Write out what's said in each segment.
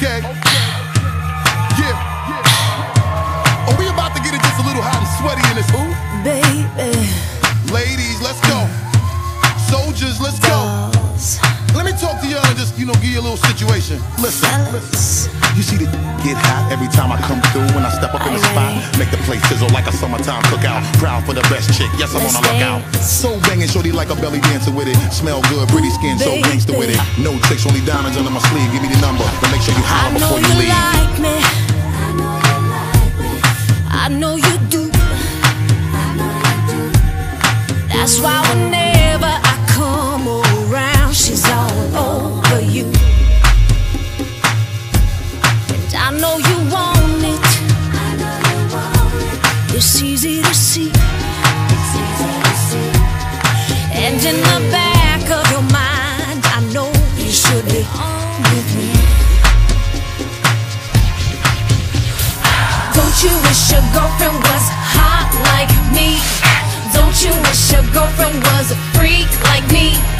Okay. Yeah. Oh, we about to get it just a little hot and sweaty in this. Ooh. Baby. Ladies, let's go. Soldiers, let's go. Let me talk to y'all and just, you know, give you a little situation. Listen, listen. You see the get hot every time I come through when I step up in the spot. Make the place sizzle like a summertime cookout. Proud for the best chick, yes, I'm on a lookout. So banging, shorty like a belly dancer with it. Smell good, pretty skin, so gangster with it. No tricks, only diamonds under my sleeve. Give me the number, but make sure you holler before you leave. like me. I know you do. That's why whenever And I know you want it. It's easy to see. And in the back of your mind, I know you should be on with me. Don't you wish your girlfriend was hot like me? Don't you wish your girlfriend was a freak like me?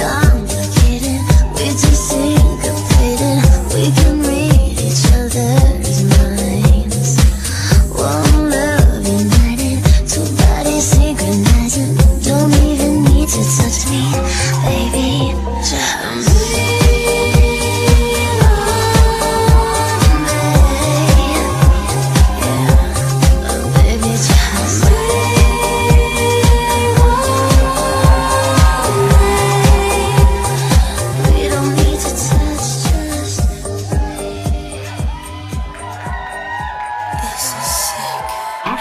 It's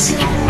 It's